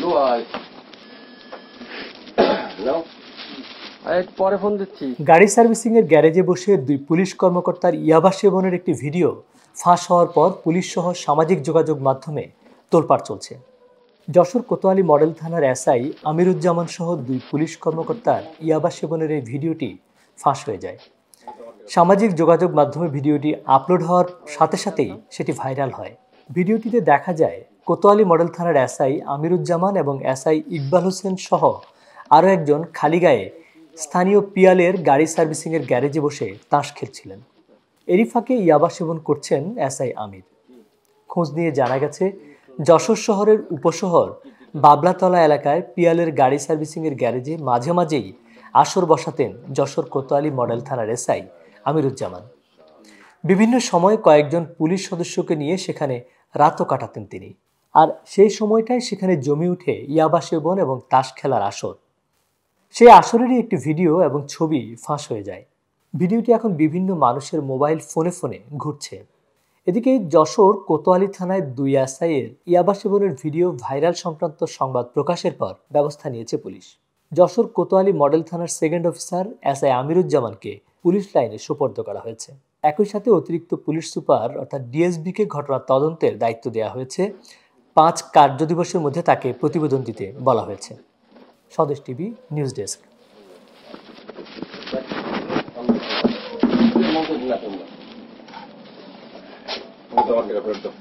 সবাই পরে ফোন দিচ্ছি গাড়ি সার্ভিসিং এর গ্যারেজে বসে দুই পুলিশ কর্মকর্তার ইয়াবা সেবনের একটি ভিডিও ফাঁস হওয়ার পর পুলিশ সহ সামাজিক যোগাযোগ মাধ্যমে তোলপাড় চলছে। যশোর কোতোয়ালি মডেল থানার এসআই আমিরুজ্জামান সহ দুই পুলিশ কর্মকর্তার ইয়াবা সেবনের এই ভিডিওটি ফাঁস হয়ে যায়। সামাজিক যোগাযোগ মাধ্যমে ভিডিওটি আপলোড হওয়ার সাথে সাথেই সেটি ভাইরাল হয়। ভিডিওটিতে দেখা যায়, কোতোয়ালি মডেল থানার এসআই আমিরুজ্জামান এবং এসআই ইকবাল হোসেন সহ আরও একজন খালি গায়ে স্থানীয় পিয়ালের গাড়ি সার্ভিসিংয়ের গ্যারেজে বসে তাস খেলছিলেন। এরই ফাঁকে ইয়াবা সেবন করছেন এসআই আমির। খোঁজ নিয়ে জানা গেছে যশোর শহরের উপশহর বাবলাতলা এলাকায় পিয়ালের গাড়ি সার্ভিসিংয়ের গ্যারেজে মাঝে মাঝেই আসর বসাতেন যশোর কোতোয়ালি মডেল থানার এসআই আমিরুজ্জামান। বিভিন্ন সময় কয়েকজন পুলিশ সদস্যকে নিয়ে সেখানে রাতও কাটাতেন তিনি। আর সেই সময়টাই সেখানে জমি উঠে ইয়াবা সেবন এবং তাস খেলার আসর। সেই আসরেরই একটি ভিডিও এবং ছবি ফাঁস হয়ে যায়। ভিডিওটি এখন বিভিন্ন মানুষের মোবাইল ফোনে ফোনে ঘুরছে। এদিকে যশোর কোতোয়ালি থানায় দুই এসআইয়ের ইয়াবা সেবনের ভিডিও ভাইরাল সংক্রান্ত সংবাদ প্রকাশের পর ব্যবস্থা নিয়েছে পুলিশ। যশোর কোতোয়ালি মডেল থানার সেকেন্ড অফিসার এসআই আমিরুজ্জামানকে পুলিশ লাইনে সোপর্দ করা হয়েছে। একই সাথে অতিরিক্ত পুলিশ সুপার অর্থাৎ ডিএসবিকে ঘটনার তদন্তের দায়িত্ব দেওয়া হয়েছে। পাঁচ কার্য দিবসের মধ্যে তাকে প্রতিবেদন দিতে বলা হয়েছে। Swadesh TV news desk. Tomás, que lo pregunto.